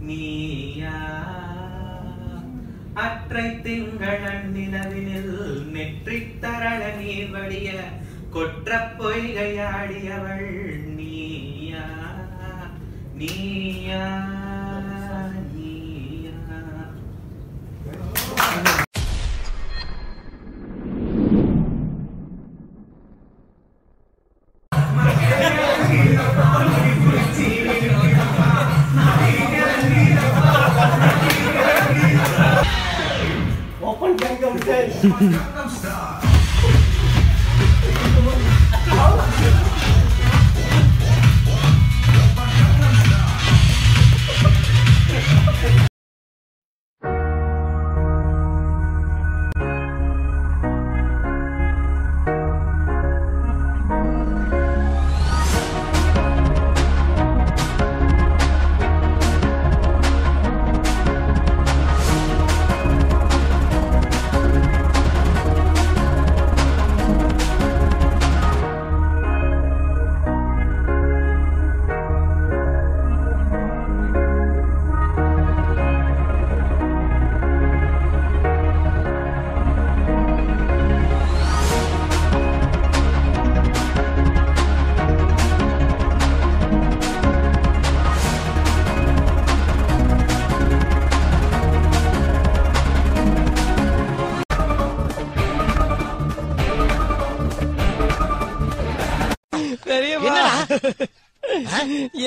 நீயா. அற்றை திங்களன் நிலவினில் நெற்றி தரள நீர் வடிய கொற்ற பொய்கையாடியவள் நீயா. நீயா. 嗯 嗯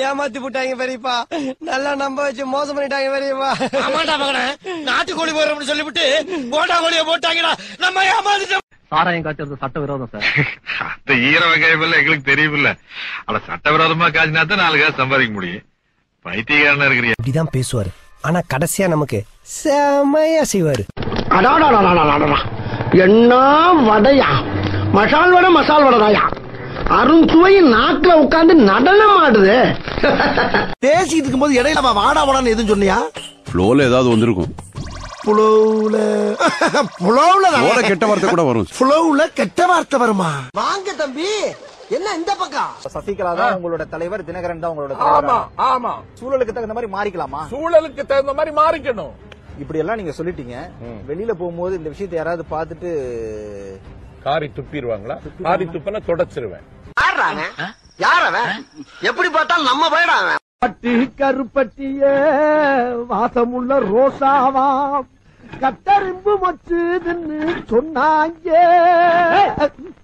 ஏமாத்தி போட்டாங்க பெரியப்பா. நல்லா நம்ப வச்சு மோசம் பண்ணிட்டாங்க பெரியப்பா. ஆமாண்டா மகனே. நாட்டுக்கோழி போறோம்னு சொல்லிவிட்டு போட்டா கோழிய போட்டாங்கடா. நம்ம ஏமாந்துட்டோம் சாராயம் காய்ச்சறது சட்ட விரோதம் சார். அந்த ஈர வகையெல்லாம் எங்களுக்கு தெரியுமில்ல ஆனா சட்டவிரோதமா காய்ச்சினா தான் நாலு காசு சம்பாதிக்க முடியும். பைத்தியக்காரனா இருக்கிறியா. இப்படிதான் பேசுவாரு. ஆனா கடைசியா நமக்கு செமையா செய்வாரு. அடாடாடாடாடாடா என்ன வடையா? மசால் வடை மசால் வடைதாயா? அருண்சுவை நாக்குல உட்கார்ந்து நடனம் ஆடுது பேசிட்டு இருக்கும்போது இடையில அவன் வாடா வாடான்னு எதுவும் சொன்னியா? ஃப்ளோல ஏதாவது வந்திருக்கும். புலவுல புலவுல கெட்ட வார்த்தை கூட வரும். புலவுல கெட்ட வார்த்தை வருமா? வாங்க தம்பி. என்ன இந்த பக்கம்? சசிகலா தான் உங்களோட தலைவர் தினகரன் தான் உங்களோட ஆமா ஆமா. சூழலுக்கு தகுந்த மாதிரி மாறிக்கலாமா? சூழலுக்கு தகுந்த மாதிரி மாறிக்கணும். இப்படி எல்லாம் நீங்க சொல்லிட்டீங்க. வெளியில போகும்போது இந்த விஷயத்தை யாராவது பார்த்துட்டு காரி துப்பிடுவாங்களா? காரி துப்பினா தொடச்சிருவேன். யார் அவன்? எப்படி பார்த்தாலும் நம்ம போயிடா அவன். பட்டி கருப்பட்டிய வாசமுள்ள ரோசாவா? கட்டரும்பு மச்சுதுன்னு சொன்னாங்க.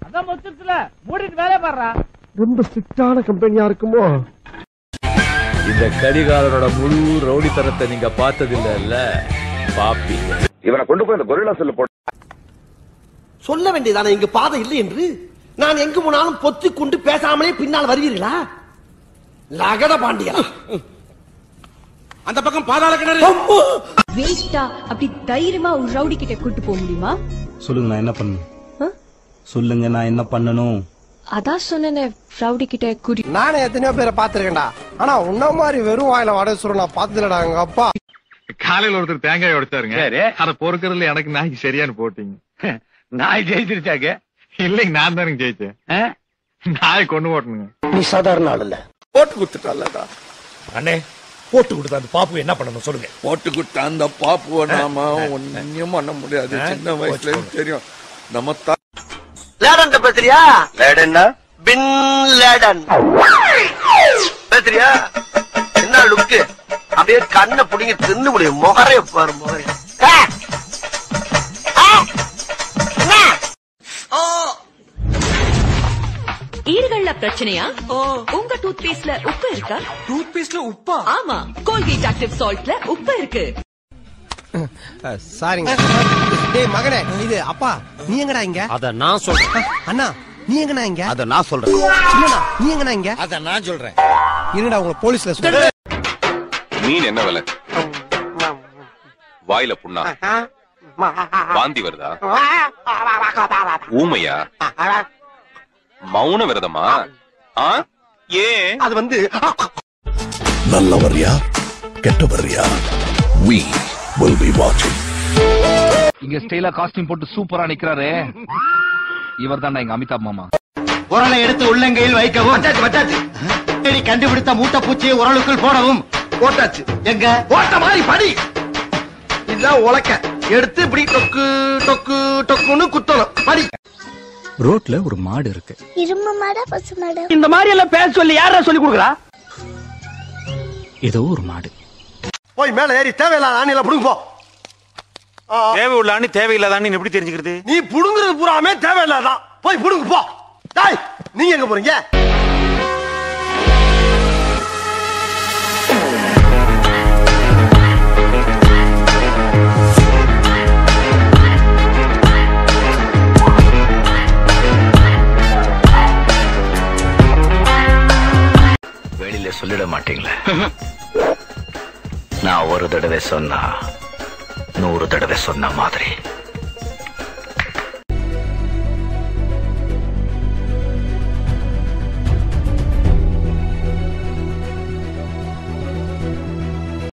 அதான் மொத்தத்துல மூடிட்டு வேலை பாடுறா. ரொம்ப ஸ்ட்ரிக்டான கம்பெனியா இருக்குமோ? இந்த கரிகாலனோட முழு ரவுடித்தனத்தை நீங்க பார்த்ததில்ல பாப்பீங்க. இவனை கொண்டு போய் அந்த கொரில்லா செல்ல போட்டு சொல்ல வேண்டியதானே இங்க பாதை இல்லை என்று? நான் எங்கு போனாலும் பொத்தி கொண்டு பேசாமலே பின்னால் வருவீர்களா? லகட பாண்டியா அந்த பக்கம் பாதாள கிணறு. வேஸ்டா அப்படி தைரியமா ஒரு ரவுடி கிட்ட கூட்டு போக முடியுமா? சொல்லுங்க நான் என்ன பண்ணணும்? சொல்லுங்க நான் என்ன பண்ணணும்? அதான் சொன்னேனே ரவுடி கிட்ட கூட்டி. நானே எத்தனையோ பேரை பாத்திருக்கேன்டா ஆனா உன்ன மாதிரி வெறும் வாயில வடை சுருள் நான் பார்த்ததுலடா எங்க அப்பா. காலையில ஒருத்தர் தேங்காய் உடைச்சாருங்க. அத பொறுக்கறதுல எனக்கு நாய்க்கு சரியானு போட்டீங்க. நாய் ஜெயிச்சிருச்சாக்க? இல்லைங்க நான் தானுங்க ஜெயிச்சேன். நாய் கொண்டு ஓட்டணுங்க. நீ சாதாரண ஆள் இல்ல போட்டு கொடுத்துட்டாலடா அண்ணே போட்டு கொடுத்த அந்த பாப்பு என்ன பண்ணணும் சொல்லுங்க. போட்டு கொடுத்த அந்த பாப்புவ நாம ஒன்னும் பண்ண முடியாது. சின்ன வயசுல தெரியும். நம்ம லேடன் பேசுறியா? லேடன்னா? Bin Laden. பேசுறியா? என்ன லுக்கு? அப்படியே கண்ணை புடிங்க தின்னு முடியும். முகரைய பாரு முகரைய. பிரச்சனையா? உங்க டூத் பேஸ்ட்ல உப்பு இருக்கா? டூத் பேஸ்ட்ல உப்பா? ஆமா. கோல்கேட் ஆக்டிவ் சால்ட்ல உப்பு இருக்கு. சாரிங்க. டேய் மகனே இது அப்பா நீ எங்கடா இங்க? அத நான் சொல்றேன் அண்ணா நீ எங்கடா இங்க? அத நான் சொல்றேன். சின்னண்ணா நீ எங்கடா இங்க? அத நான் சொல்றேன். இருடா உங்களை போலீஸ்ல சொல்ல மீன் என்ன விலை? வாயில புண்ணா? வாந்தி வருதா? ஊமையா? மௌன விரதமா? ஏன் அது வந்து நல்லவரியா கெட்டவரியா? We will be watching. இங்க ஸ்டைலா காஸ்டியூம் போட்டு சூப்பரா நிக்கிறாரே. இவர் தான் எங்க அமிதாப் மாமா. உரலை எடுத்து உள்ளங்கையில் வைக்கவும். வச்சாச்சு வச்சாச்சு. தேடி கண்டுபிடித்த மூட்டை பூச்சியை உரலுக்குள் போடவும். போட்டாச்சு. எங்க? ஓட்ட மாதிரி படி. இதான் உலக்க. எடுத்து இப்படி டொக்கு டொக்கு டொக்குன்னு குத்தணும். படி. ரோட்ல ஒரு மாடு இருக்கு. இரும்பு மாடா பசு மாடா? இந்த மாதிரி எல்லாம் பேச சொல்லி யாரா சொல்லி கொடுக்குறா? ஏதோ ஒரு மாடு. போய் மேல ஏறி தேவையில்லாத ஆணியில புடுங்க போ. ஆ, தேவை உள்ள ஆணி தேவையில்லாதான்னு எப்படி தெரிஞ்சுக்கிறது? நீ புடுங்குறது பூராமே தேவையில்லாதான் போய் புடுங்க போ. டாய் நீங்க எங்க போறீங்க? வெளியில சொல்லிட மாட்டீங்களே. நான் ஒரு தடவை சொன்னா நூறு தடவை சொன்ன மாதிரி.